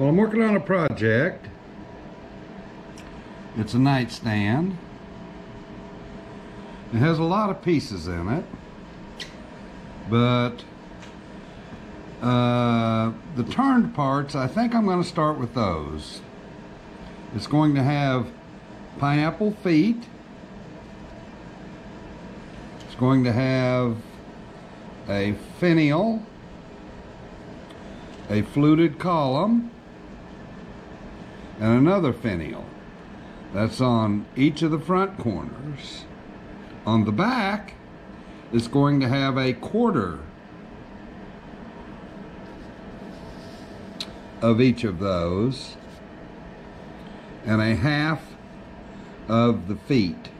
Well, I'm working on a project. It's a nightstand. It has a lot of pieces in it, but uh, the turned parts, I think I'm going to start with those. It's going to have pineapple feet. It's going to have a finial, a fluted column, and another finial. That's on each of the front corners. On the back, it's going to have a quarter of each of those and a half of the feet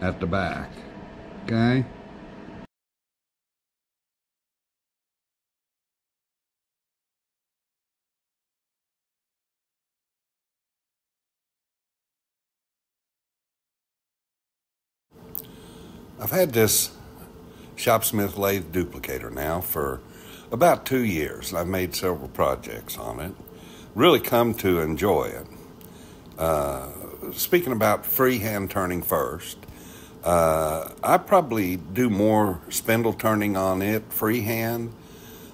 at the back. Okay? I've had this Shopsmith lathe duplicator now for about two years. I've made several projects on it. Really come to enjoy it. Uh, speaking about freehand turning first, uh, I probably do more spindle turning on it freehand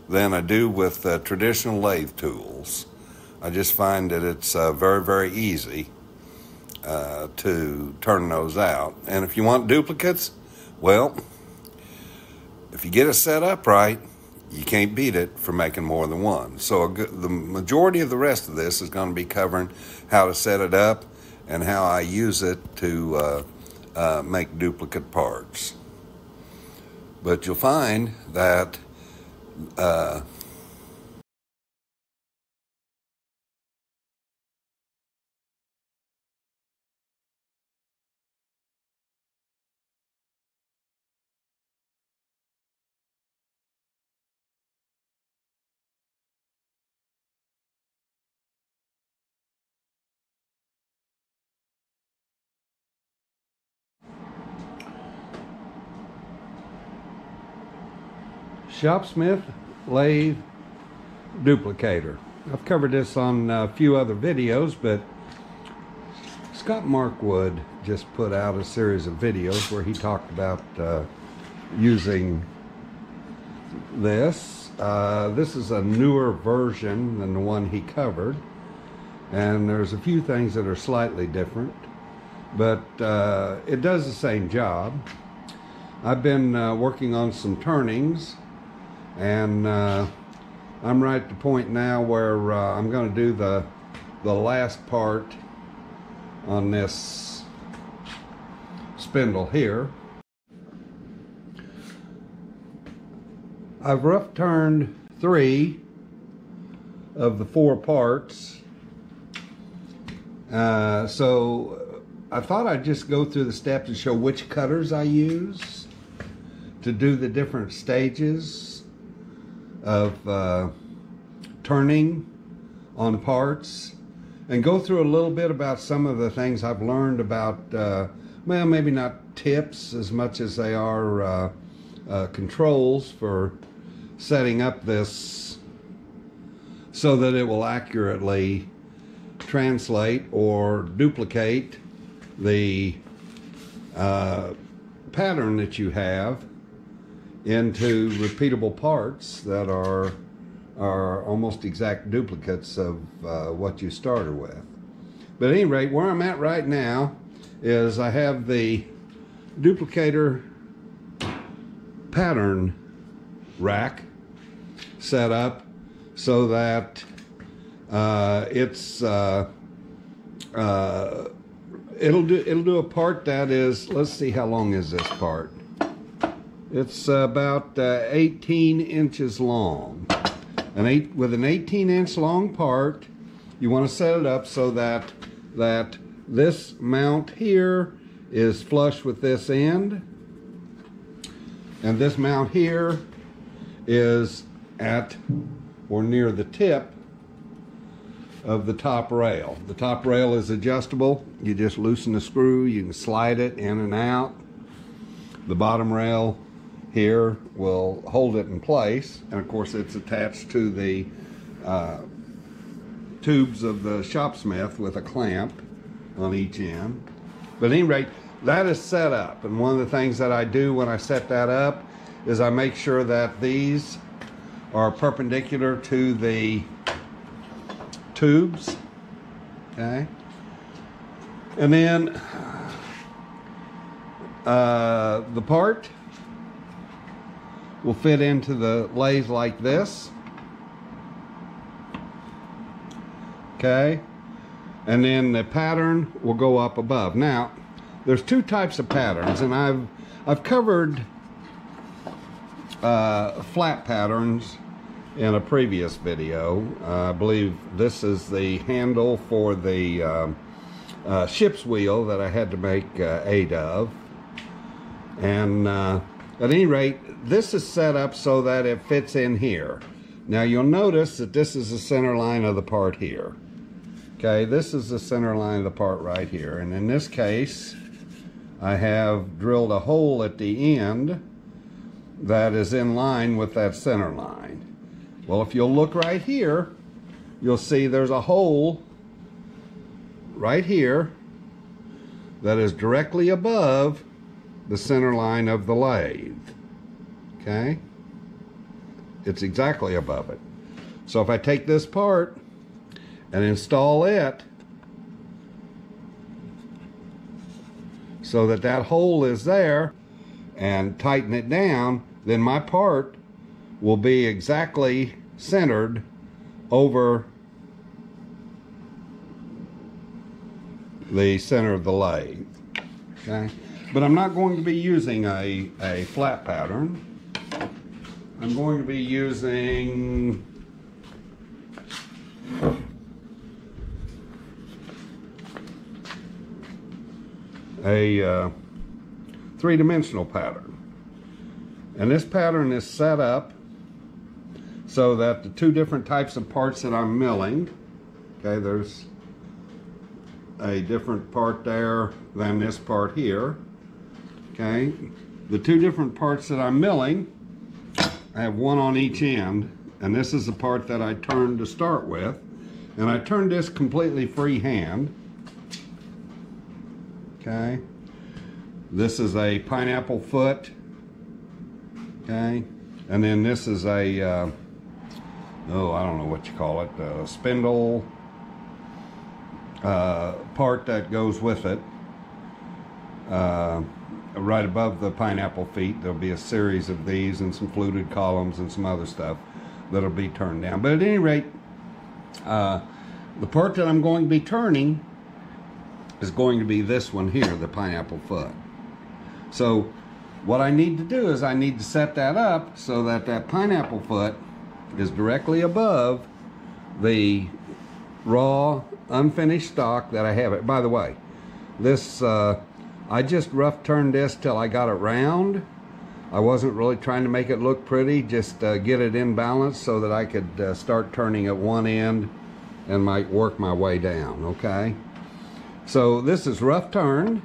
than I do with uh, traditional lathe tools. I just find that it's uh, very, very easy uh, to turn those out. And if you want duplicates, well, if you get it set up right, you can't beat it for making more than one. So good, the majority of the rest of this is going to be covering how to set it up and how I use it to uh, uh, make duplicate parts. But you'll find that uh, Shopsmith lathe duplicator. I've covered this on a few other videos, but Scott Markwood just put out a series of videos where he talked about uh, using this. Uh, this is a newer version than the one he covered, and there's a few things that are slightly different, but uh, it does the same job. I've been uh, working on some turnings and uh, I'm right at the point now where uh, I'm going to do the the last part on this spindle here. I've rough turned three of the four parts. Uh, so I thought I'd just go through the steps and show which cutters I use to do the different stages of uh, turning on parts and go through a little bit about some of the things I've learned about, uh, well, maybe not tips as much as they are uh, uh controls for setting up this so that it will accurately translate or duplicate the uh, pattern that you have into repeatable parts that are are almost exact duplicates of uh, what you started with. But at any rate, where I'm at right now is I have the duplicator pattern rack set up so that uh, it's uh, uh, it'll do it'll do a part that is let's see how long is this part it's about uh, 18 inches long. An eight, with an 18 inch long part, you want to set it up so that, that this mount here is flush with this end. And this mount here is at or near the tip of the top rail. The top rail is adjustable. You just loosen the screw, you can slide it in and out. The bottom rail here will hold it in place and of course it's attached to the uh, tubes of the Shopsmith with a clamp on each end. But at any rate, that is set up. And one of the things that I do when I set that up is I make sure that these are perpendicular to the tubes. Okay. And then uh, the part will fit into the lathe like this. Okay. And then the pattern will go up above. Now, there's two types of patterns, and I've I've covered uh, flat patterns in a previous video. Uh, I believe this is the handle for the uh, uh ship's wheel that I had to make uh, eight of. And uh, at any rate, this is set up so that it fits in here. Now you'll notice that this is the center line of the part here. Okay, this is the center line of the part right here. And in this case, I have drilled a hole at the end that is in line with that center line. Well, if you'll look right here, you'll see there's a hole right here that is directly above the center line of the lathe. Okay? It's exactly above it. So if I take this part and install it so that that hole is there and tighten it down, then my part will be exactly centered over the center of the lathe. Okay? But I'm not going to be using a, a flat pattern. I'm going to be using a uh, three-dimensional pattern. And this pattern is set up so that the two different types of parts that I'm milling, okay, there's a different part there than this part here. Okay, the two different parts that I'm milling, I have one on each end, and this is the part that I turned to start with. And I turned this completely freehand. Okay, this is a pineapple foot. Okay, and then this is a, uh, oh, I don't know what you call it, a spindle uh, part that goes with it. Uh, right above the pineapple feet, there'll be a series of these and some fluted columns and some other stuff that'll be turned down. But at any rate, uh, the part that I'm going to be turning is going to be this one here, the pineapple foot. So what I need to do is I need to set that up so that that pineapple foot is directly above the raw unfinished stock that I have it. By the way, this uh, I just rough turned this till I got it round. I wasn't really trying to make it look pretty, just uh, get it in balance so that I could uh, start turning at one end and might work my way down, okay? So this is rough turned,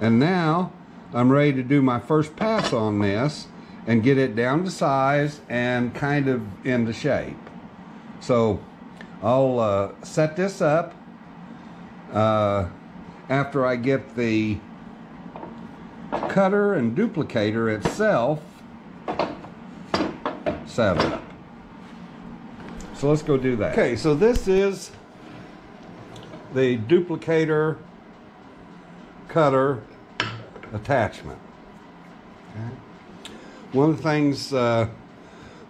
and now I'm ready to do my first pass on this and get it down to size and kind of into shape. So I'll uh, set this up uh, after I get the cutter and duplicator itself set up. So let's go do that. Okay, so this is the duplicator cutter attachment. Okay. One of the things uh,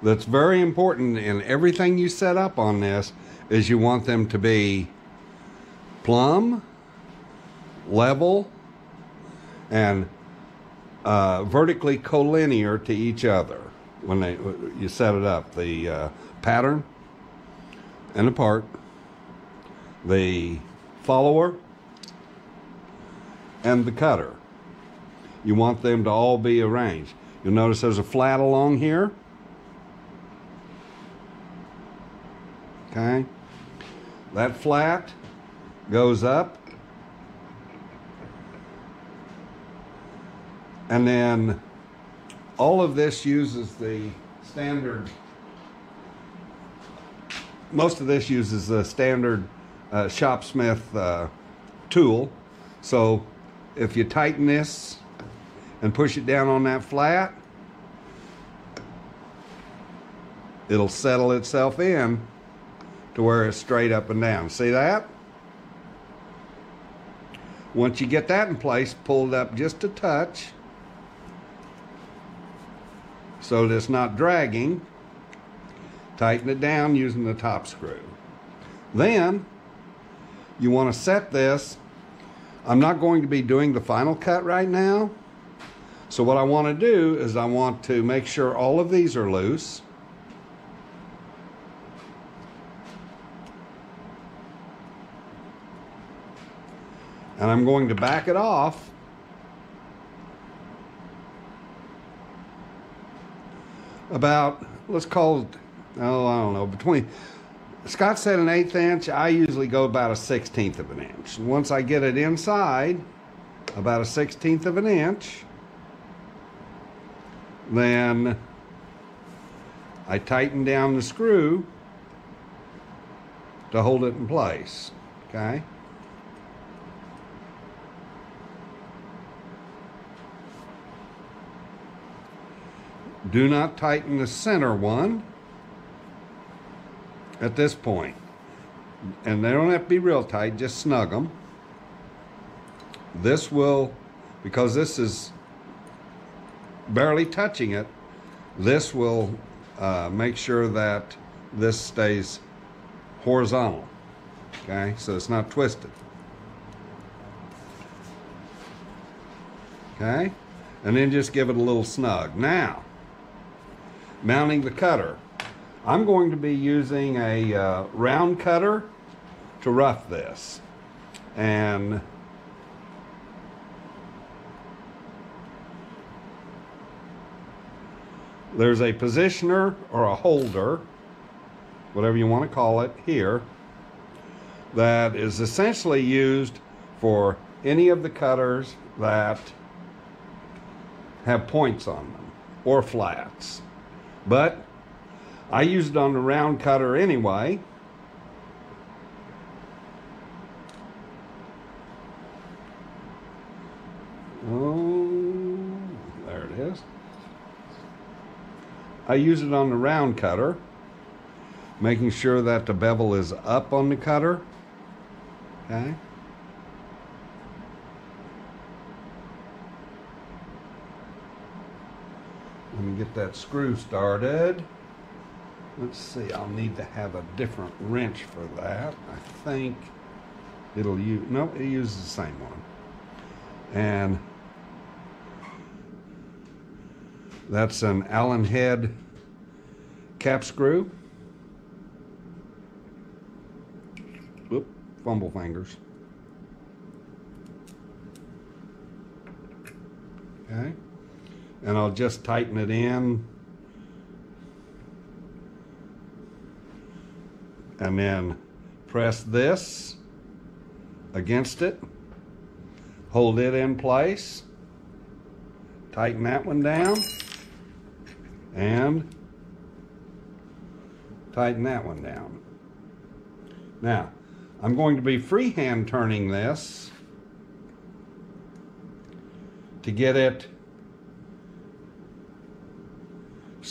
that's very important in everything you set up on this is you want them to be plumb, level, and uh, vertically collinear to each other when they you set it up. The uh, pattern and the part, the follower, and the cutter. You want them to all be arranged. You'll notice there's a flat along here. Okay. That flat goes up And then all of this uses the standard most of this uses a standard uh, Shopsmith uh, tool. So if you tighten this and push it down on that flat, it'll settle itself in to where it's straight up and down. See that? Once you get that in place, pull it up just a touch so that it's not dragging. Tighten it down using the top screw. Then you want to set this. I'm not going to be doing the final cut right now. So what I want to do is I want to make sure all of these are loose. And I'm going to back it off about, let's call it, oh, I don't know, between, Scott said an eighth inch. I usually go about a sixteenth of an inch. Once I get it inside, about a sixteenth of an inch, then I tighten down the screw to hold it in place, okay? Do not tighten the center one at this point. And they don't have to be real tight, just snug them. This will, because this is barely touching it, this will uh, make sure that this stays horizontal. Okay, so it's not twisted. Okay, and then just give it a little snug. Now, mounting the cutter. I'm going to be using a uh, round cutter to rough this. And there's a positioner or a holder, whatever you want to call it, here, that is essentially used for any of the cutters that have points on them or flats. But I used it on the round cutter anyway. Oh, there it is. I use it on the round cutter, making sure that the bevel is up on the cutter. Okay. Me get that screw started. Let's see, I'll need to have a different wrench for that. I think it'll use, no, it uses the same one. And that's an Allen head cap screw. Whoop, fumble fingers. Okay. And I'll just tighten it in. And then press this against it, hold it in place, tighten that one down, and tighten that one down. Now, I'm going to be freehand turning this to get it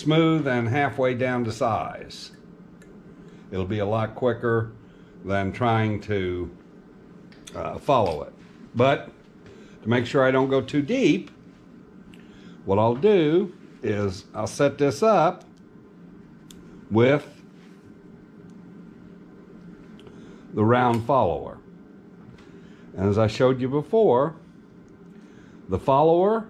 smooth and halfway down to size. It'll be a lot quicker than trying to uh, follow it. But to make sure I don't go too deep, what I'll do is I'll set this up with the round follower. And as I showed you before, the follower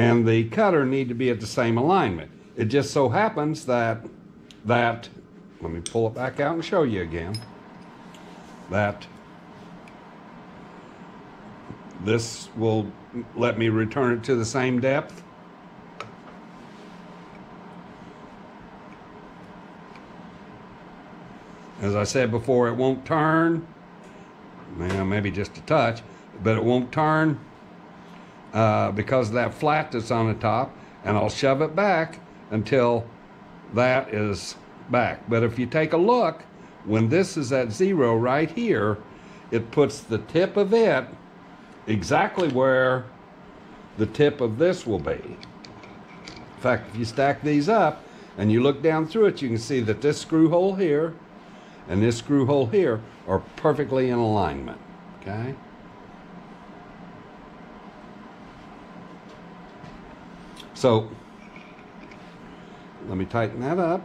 and the cutter need to be at the same alignment. It just so happens that, that, let me pull it back out and show you again, that this will let me return it to the same depth. As I said before, it won't turn, well, maybe just a touch, but it won't turn uh, because of that flat that's on the top. and I'll shove it back until that is back. But if you take a look, when this is at zero right here, it puts the tip of it exactly where the tip of this will be. In fact, if you stack these up and you look down through it, you can see that this screw hole here and this screw hole here are perfectly in alignment, okay? So, let me tighten that up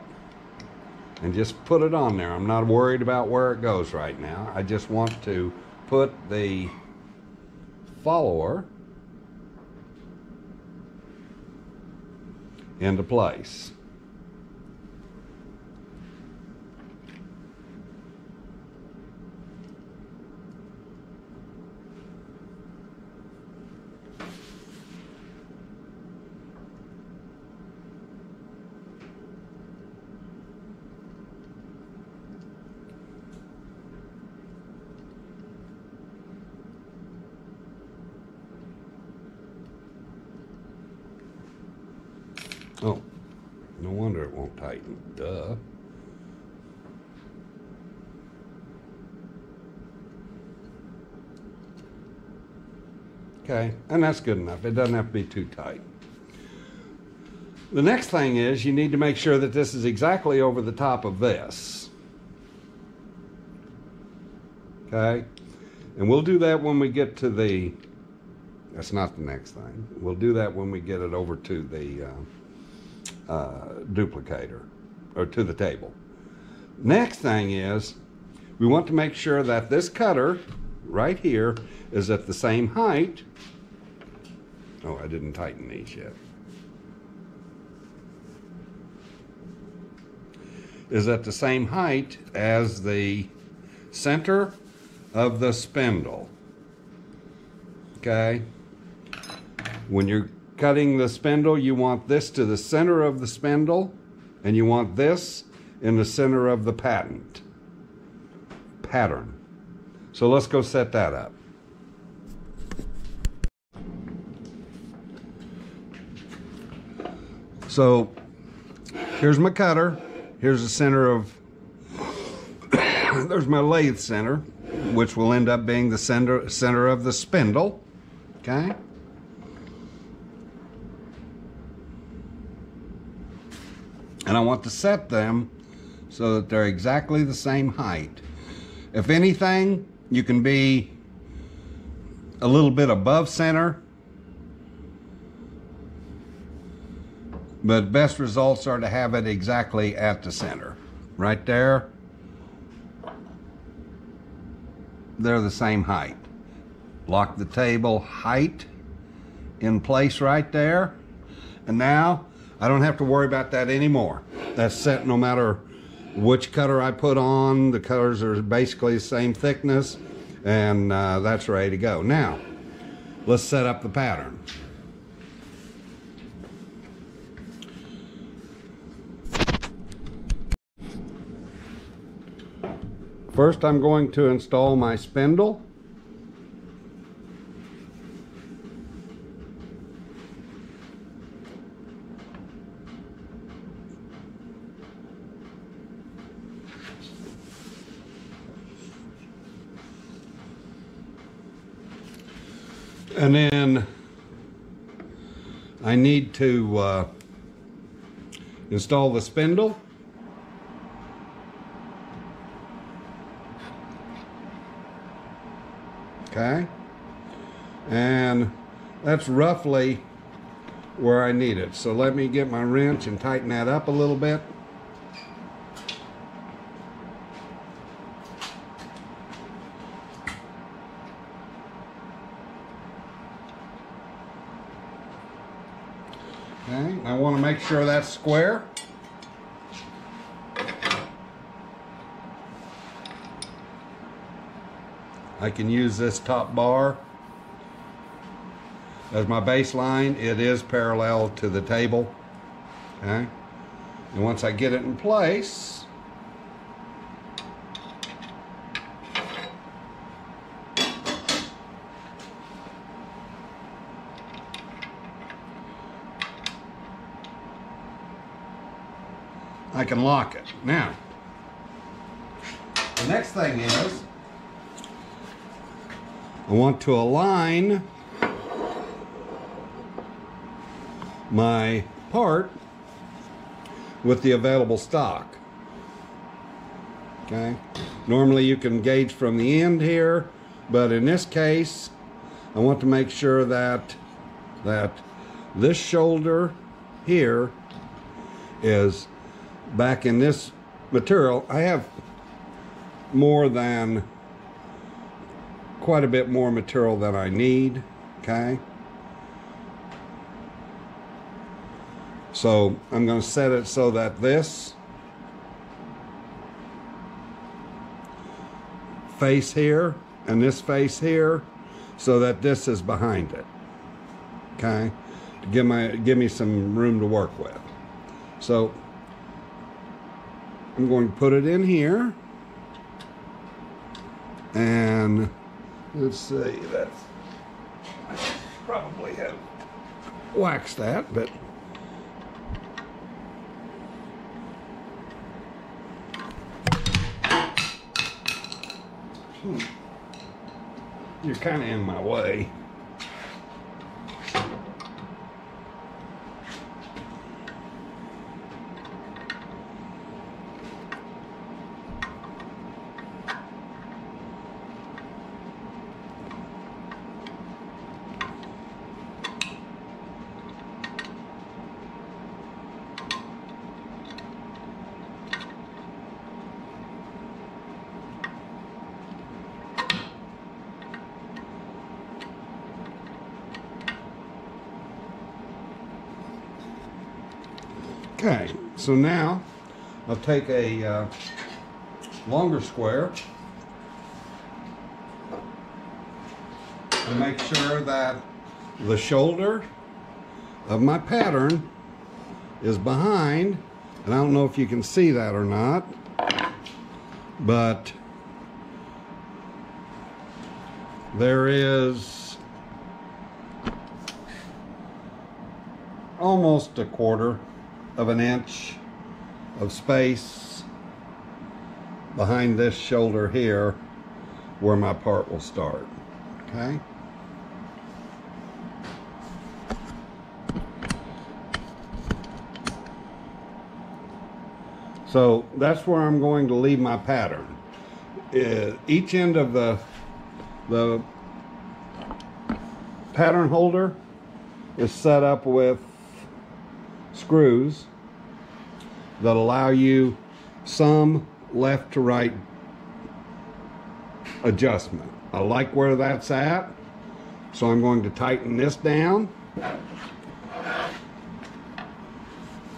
and just put it on there. I'm not worried about where it goes right now. I just want to put the follower into place. Oh, no wonder it won't tighten. Duh. Okay, and that's good enough. It doesn't have to be too tight. The next thing is you need to make sure that this is exactly over the top of this. Okay, and we'll do that when we get to the, that's not the next thing. We'll do that when we get it over to the, uh, uh, duplicator or to the table. Next thing is we want to make sure that this cutter right here is at the same height. Oh, I didn't tighten these yet. Is at the same height as the center of the spindle. Okay? When you're cutting the spindle, you want this to the center of the spindle, and you want this in the center of the patent pattern. So let's go set that up. So here's my cutter. Here's the center of, there's my lathe center, which will end up being the center, center of the spindle. Okay. And I want to set them so that they're exactly the same height. If anything, you can be a little bit above center, but best results are to have it exactly at the center. Right there, they're the same height. Lock the table height in place right there. And now I don't have to worry about that anymore. That's set no matter which cutter I put on. The cutters are basically the same thickness and uh, that's ready to go. Now, let's set up the pattern. First, I'm going to install my spindle. And then I need to uh, install the spindle. Okay. And that's roughly where I need it. So let me get my wrench and tighten that up a little bit. Okay, I want to make sure that's square. I can use this top bar as my baseline. It is parallel to the table. Okay. And once I get it in place, I can lock it. Now, the next thing is I want to align my part with the available stock. Okay. Normally you can gauge from the end here, but in this case, I want to make sure that that this shoulder here is back in this material. I have more than quite a bit more material than I need, okay? So I'm going to set it so that this face here and this face here so that this is behind it. Okay? To give my give me some room to work with. So I'm going to put it in here. And let's see, that's I probably have waxed that, but Hmm. You're kind of in my way. Okay, so now I'll take a uh, longer square and make sure that the shoulder of my pattern is behind and I don't know if you can see that or not but there is almost a quarter of an inch of space behind this shoulder here where my part will start okay? So that's where I'm going to leave my pattern. Uh, each end of the the pattern holder is set up with screws that allow you some left to right adjustment. I like where that's at, so I'm going to tighten this down.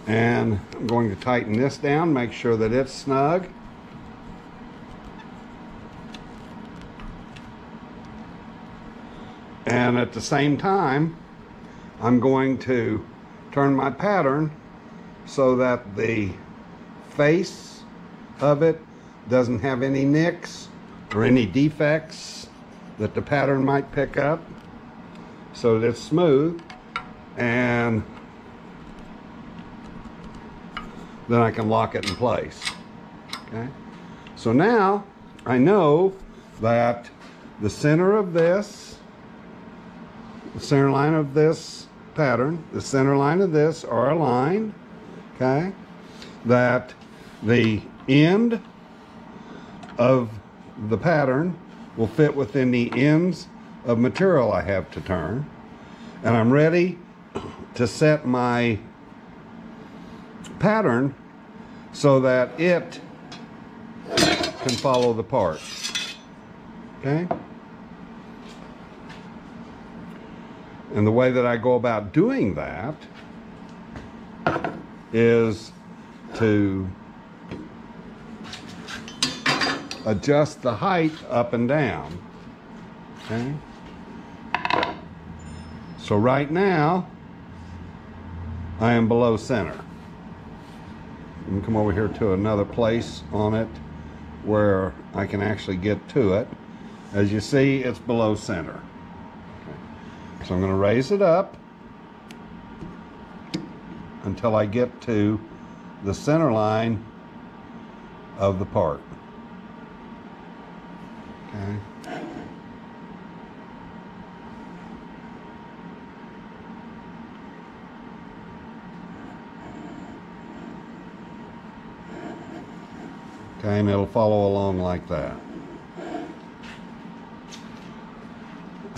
And I'm going to tighten this down, make sure that it's snug. And at the same time, I'm going to turn my pattern so that the face of it doesn't have any nicks or any defects that the pattern might pick up so that it's smooth and then I can lock it in place okay? So now I know that the center of this the center line of this pattern, the center line of this are aligned, okay? That the end of the pattern will fit within the ends of material I have to turn. And I'm ready to set my pattern so that it can follow the part. Okay? And the way that I go about doing that is to adjust the height up and down. Okay? So right now, I am below center. Me come over here to another place on it where I can actually get to it. As you see, it's below center. So I'm going to raise it up until I get to the center line of the part. Okay. Okay, and it'll follow along like that.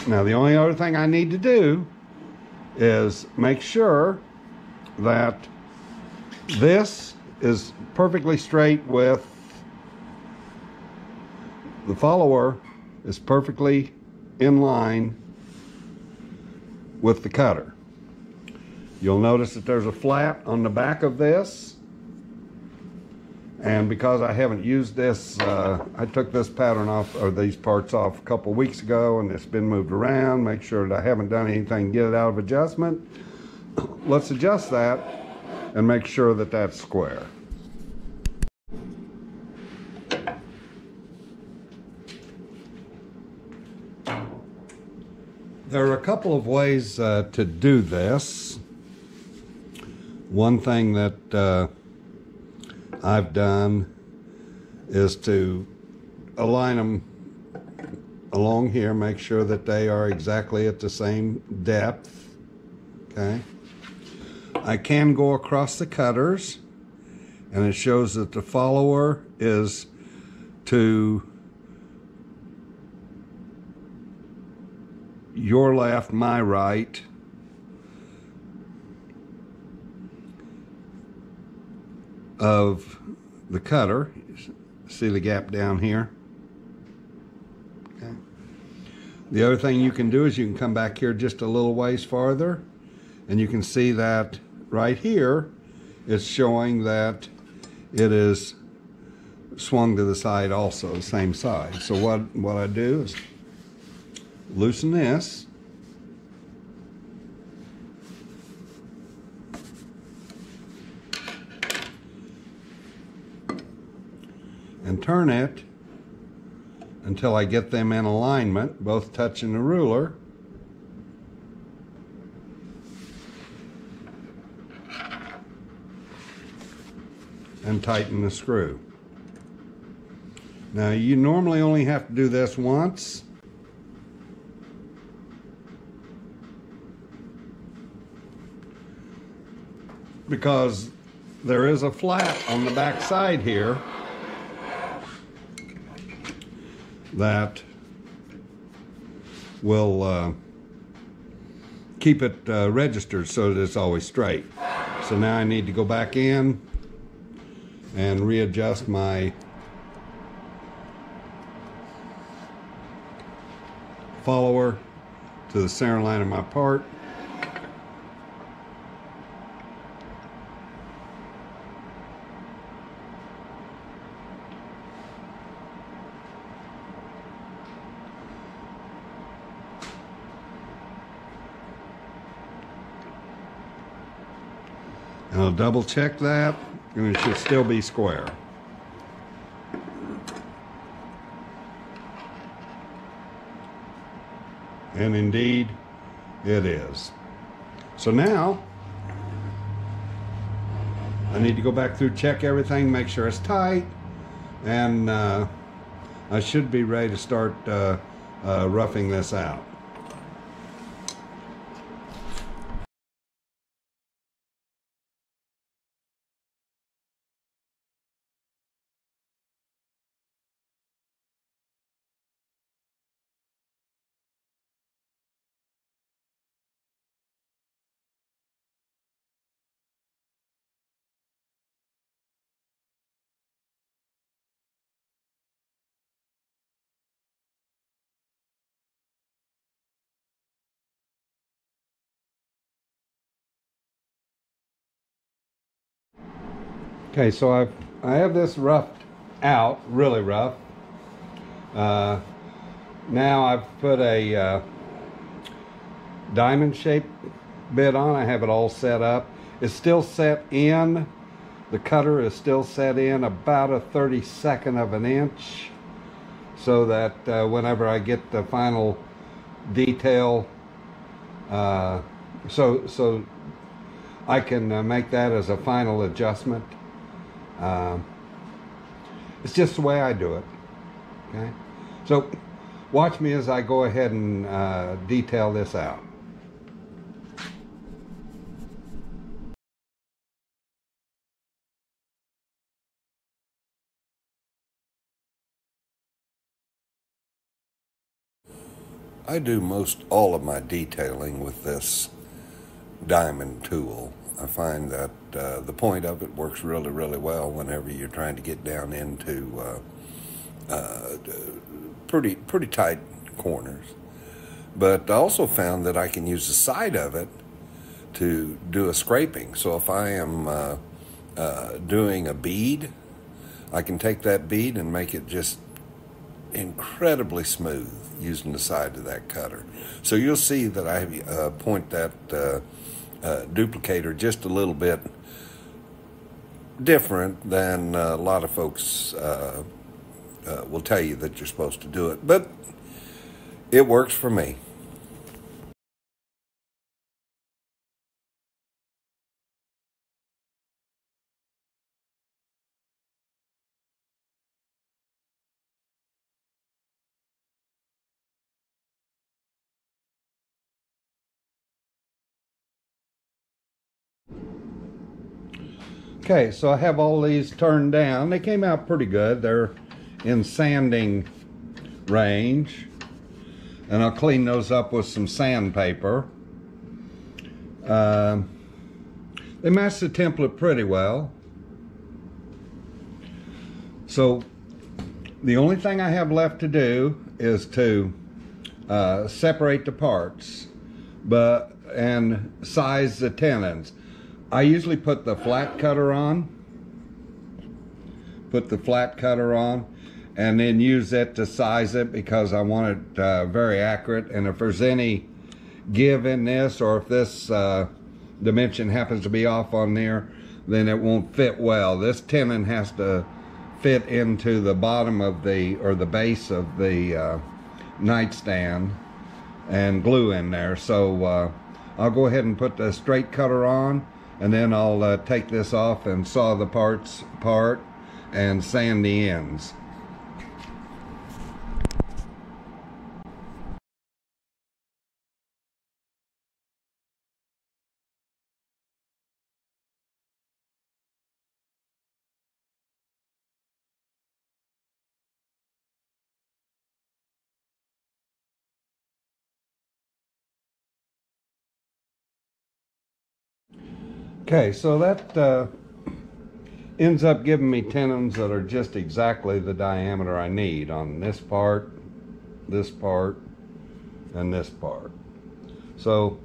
Now the only other thing I need to do is make sure that this is perfectly straight with the follower is perfectly in line with the cutter. You'll notice that there's a flat on the back of this and because I haven't used this, uh, I took this pattern off, or these parts off a couple weeks ago, and it's been moved around. Make sure that I haven't done anything to get it out of adjustment. Let's adjust that and make sure that that's square. There are a couple of ways uh, to do this. One thing that uh, I've done is to align them along here, make sure that they are exactly at the same depth, okay? I can go across the cutters, and it shows that the follower is to your left, my right, of the cutter. See the gap down here? Okay. The other thing you can do is you can come back here just a little ways farther and you can see that right here it's showing that it is swung to the side also, the same side. So what, what I do is loosen this turn it until I get them in alignment, both touching the ruler. And tighten the screw. Now you normally only have to do this once. Because there is a flat on the back side here that will uh, keep it uh, registered so that it's always straight. So now I need to go back in and readjust my follower to the center line of my part. Double check that and it should still be square. And indeed, it is. So now, I need to go back through, check everything, make sure it's tight, and uh, I should be ready to start uh, uh, roughing this out. Okay, so I've I have this roughed out, really rough. Uh, now I've put a uh, diamond shaped bit on. I have it all set up. It's still set in. The cutter is still set in about a 32nd of an inch so that uh, whenever I get the final detail uh, so so I can uh, make that as a final adjustment Um, it's just the way I do it. Okay, so watch me as I go ahead and uh, detail this out. I do most all of my detailing with this diamond tool. I find that uh, the point of it works really, really well whenever you're trying to get down into uh, uh, pretty, pretty tight corners. But I also found that I can use the side of it to do a scraping. So if I am uh, uh, doing a bead, I can take that bead and make it just incredibly smooth using the side of that cutter. So you'll see that I uh, point that uh, uh, duplicator just a little bit different than uh, a lot of folks uh, uh, will tell you that you're supposed to do it. But it works for me. Okay, so I have all these turned down. They came out pretty good. They're in sanding range. And I'll clean those up with some sandpaper. Uh, they match the template pretty well. So the only thing I have left to do is to uh, separate the parts but and size the tenons. I usually put the flat cutter on, put the flat cutter on, and then use it to size it because I want it uh, very accurate. And if there's any give in this or if this uh, dimension happens to be off on there, then it won't fit well. This tenon has to fit into the bottom of the, or the base of the uh, nightstand and glue in there. So uh, I'll go ahead and put the straight cutter on and then I'll uh, take this off and saw the parts apart and sand the ends. Okay, so that uh, ends up giving me tenons that are just exactly the diameter I need on this part, this part, and this part. So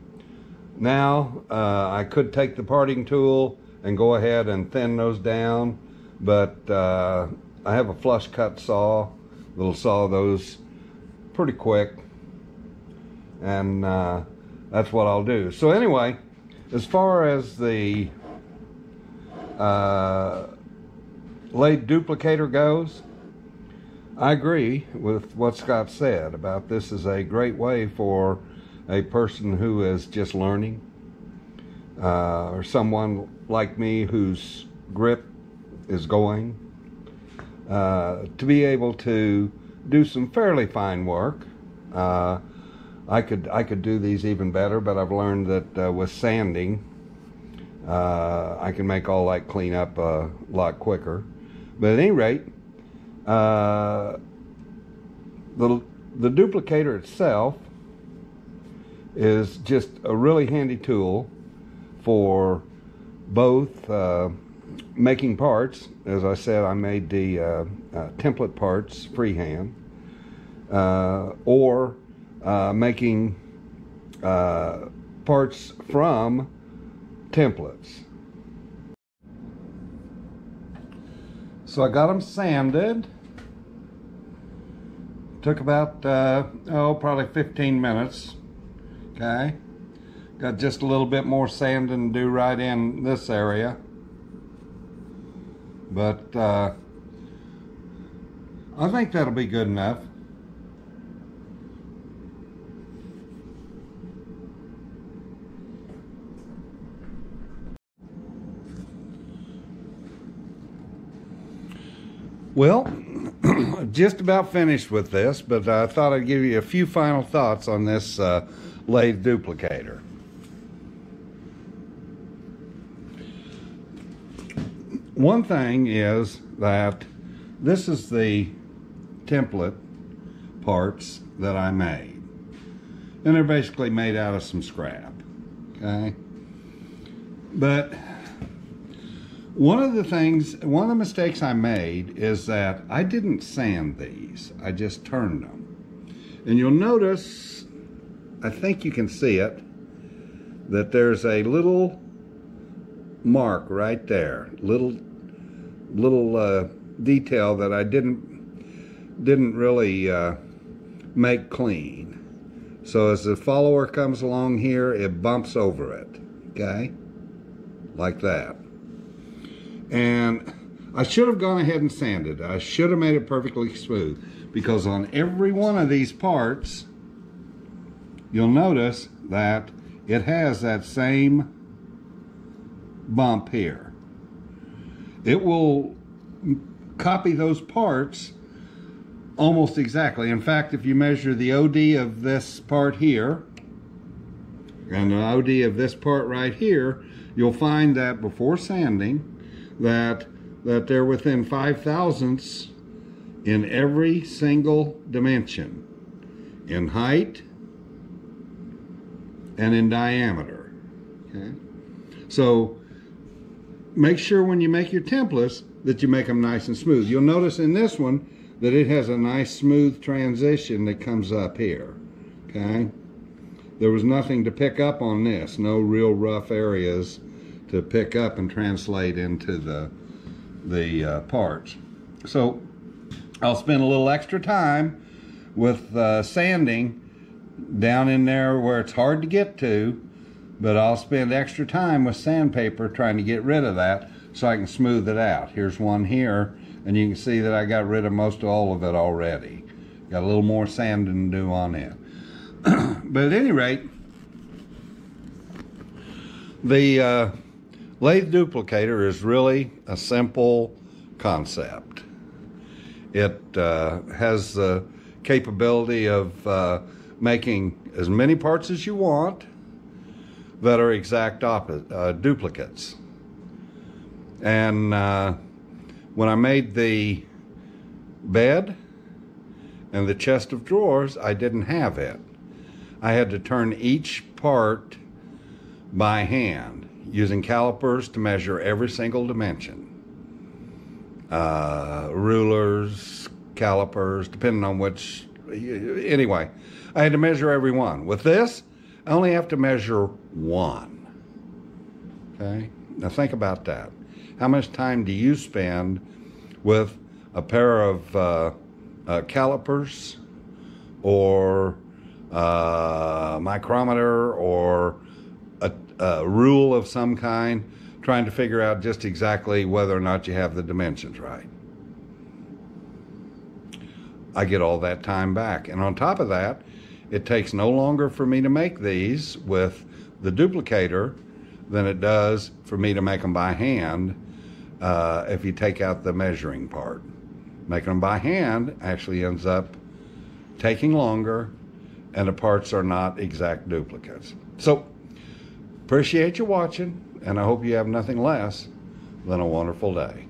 now uh, I could take the parting tool and go ahead and thin those down, but uh, I have a flush cut saw that'll saw those pretty quick, and uh, that's what I'll do. So anyway, as far as the uh, lathe duplicator goes, I agree with what Scott said about this is a great way for a person who is just learning uh, or someone like me whose grip is going uh, to be able to do some fairly fine work. Uh, I could I could do these even better, but I've learned that uh, with sanding, uh, I can make all that clean up a lot quicker. But at any rate, uh, the the duplicator itself is just a really handy tool for both uh, making parts. As I said, I made the uh, uh, template parts freehand, or uh, making uh, parts from templates. So I got them sanded. Took about, uh, oh, probably 15 minutes. Okay. Got just a little bit more sanding to do right in this area. But uh, I think that'll be good enough. Well, just about finished with this, but I thought I'd give you a few final thoughts on this uh, lathe duplicator. One thing is that this is the template parts that I made. And they're basically made out of some scrap, okay? But one of the things, one of the mistakes I made is that I didn't sand these. I just turned them. And you'll notice, I think you can see it, that there's a little mark right there, little little uh, detail that I didn't didn't really uh, make clean. So as the follower comes along here, it bumps over it, okay, like that. And I should have gone ahead and sanded. I should have made it perfectly smooth because on every one of these parts, you'll notice that it has that same bump here. It will copy those parts almost exactly. In fact, if you measure the OD of this part here and the OD of this part right here, you'll find that before sanding, that that they're within five thousandths in every single dimension in height and in diameter okay? So make sure when you make your templates that you make them nice and smooth. You'll notice in this one that it has a nice smooth transition that comes up here okay? There was nothing to pick up on this no real rough areas to pick up and translate into the the uh, parts. So I'll spend a little extra time with uh, sanding down in there where it's hard to get to, but I'll spend extra time with sandpaper trying to get rid of that so I can smooth it out. Here's one here, and you can see that I got rid of most of all of it already. Got a little more sanding to do on it. but at any rate, the uh, Lathe duplicator is really a simple concept. It uh, has the capability of uh, making as many parts as you want that are exact uh, duplicates. And uh, when I made the bed and the chest of drawers, I didn't have it. I had to turn each part by hand using calipers to measure every single dimension. Uh, rulers, calipers, depending on which. Anyway, I had to measure every one. With this, I only have to measure one. Okay? Now think about that. How much time do you spend with a pair of uh, uh, calipers or uh, micrometer or a rule of some kind, trying to figure out just exactly whether or not you have the dimensions right. I get all that time back. And on top of that, it takes no longer for me to make these with the duplicator than it does for me to make them by hand uh, if you take out the measuring part. Making them by hand actually ends up taking longer and the parts are not exact duplicates. So Appreciate you watching, and I hope you have nothing less than a wonderful day.